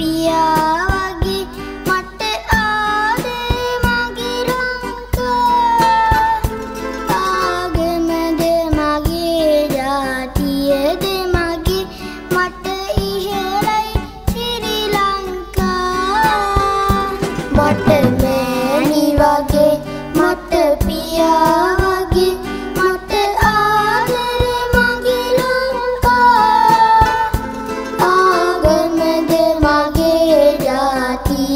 呀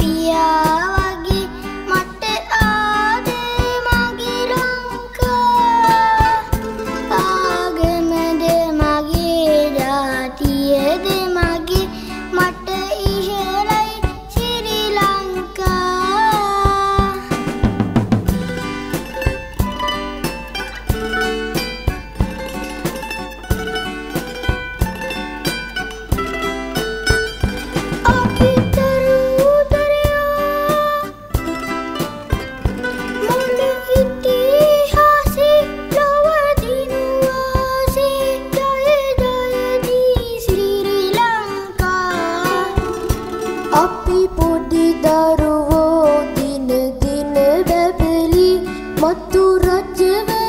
pia අපි පොඩි දරුවෝ දින දින බැබලි මතු රජව